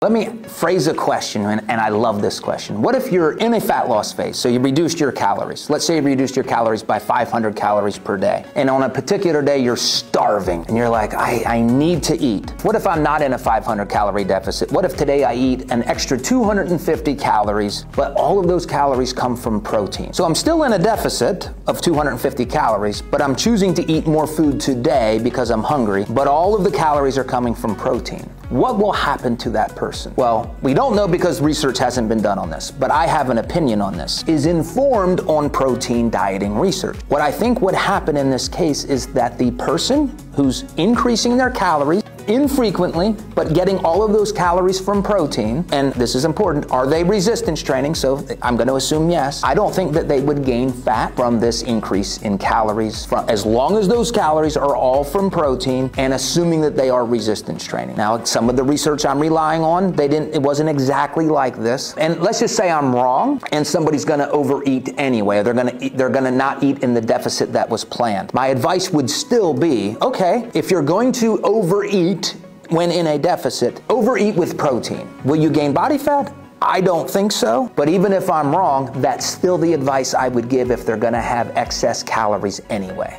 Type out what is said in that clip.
Let me phrase a question, and, and, I love this question. What if you're in a fat loss phase? So you reduced your calories. Let's say you reduced your calories by 500 calories per day. And on a particular day, you're starving and you're like, I, I need to eat. What if I'm not in a 500 calorie deficit? What if today I eat an extra 250 calories, but all of those calories come from protein? So I'm still in a deficit of 250 calories, but I'm choosing to eat more food today because I'm hungry, but all of the calories are coming from protein. What will happen to that person? Well, we don't know because research hasn't been done on this, but I have an opinion on this. Is informed on protein dieting research. What I think would happen in this case is that the person who's increasing their calories infrequently, but getting all of those calories from protein, and this is important, are they resistance training? So I'm going to assume yes. I don't think that they would gain fat from this increase in calories, from, as long as those calories are all from protein and assuming that they are resistance training. Now, some of the research I'm relying on, they didn't, it wasn't exactly like this. And let's just say I'm wrong and somebody's going to overeat anyway. They're going to eat, they're going to not eat in the deficit that was planned. My advice would still be, okay, if you're going to overeat when in a deficit, overeat with protein. Will you gain body fat? I don't think so, but even if I'm wrong, that's still the advice I would give if they're gonna have excess calories anyway.